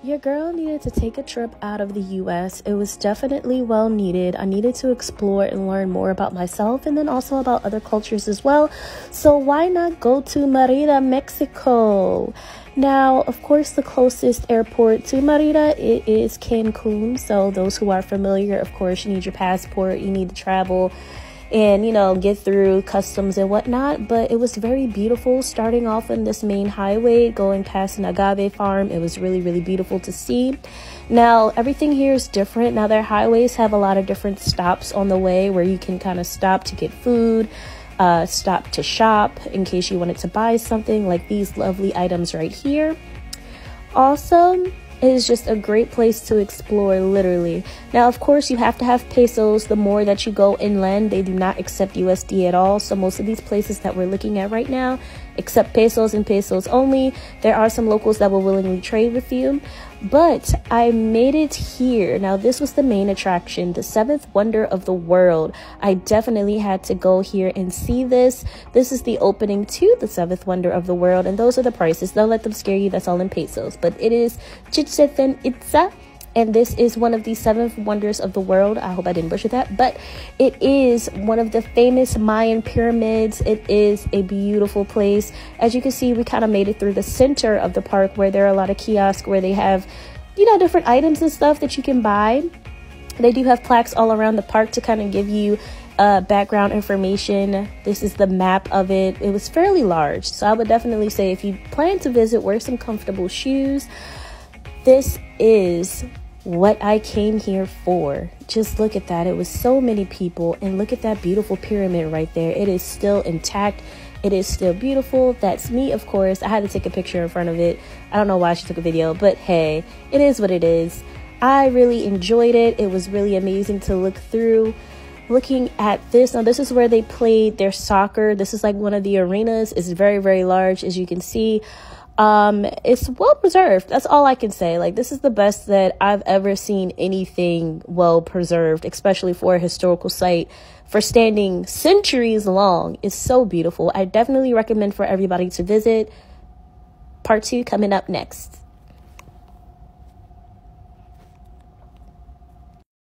Your girl needed to take a trip out of the US. It was definitely well needed. I needed to explore and learn more about myself and then also about other cultures as well. So, why not go to Merida, Mexico? Now, of course, the closest airport to Merida it is Cancun. So, those who are familiar, of course, you need your passport, you need to travel and you know get through customs and whatnot but it was very beautiful starting off on this main highway going past an agave farm. It was really really beautiful to see. Now everything here is different. Now their highways have a lot of different stops on the way where you can kind of stop to get food uh, stop to shop in case you wanted to buy something like these lovely items right here. Also it is just a great place to explore, literally. Now, of course, you have to have pesos. The more that you go inland, they do not accept USD at all. So, most of these places that we're looking at right now accept pesos and pesos only. There are some locals that will willingly trade with you. But I made it here. Now, this was the main attraction, the seventh wonder of the world. I definitely had to go here and see this. This is the opening to the seventh wonder of the world, and those are the prices. Don't let them scare you, that's all in pesos. But it is Chichen Itza and this is one of the seven wonders of the world. I hope I didn't butcher that, but it is one of the famous Mayan pyramids. It is a beautiful place. As you can see, we kind of made it through the center of the park where there are a lot of kiosks where they have, you know, different items and stuff that you can buy. They do have plaques all around the park to kind of give you uh, background information. This is the map of it. It was fairly large, so I would definitely say if you plan to visit, wear some comfortable shoes. This is what I came here for. Just look at that. It was so many people. And look at that beautiful pyramid right there. It is still intact. It is still beautiful. That's me, of course. I had to take a picture in front of it. I don't know why she took a video, but hey, it is what it is. I really enjoyed it. It was really amazing to look through. Looking at this, now this is where they played their soccer. This is like one of the arenas. It's very, very large, as you can see um it's well preserved. That's all i can say. Like this is the best that i've ever seen anything well preserved especially for a historical site for standing centuries long. It's so beautiful. I definitely recommend for everybody to visit. Part two coming up next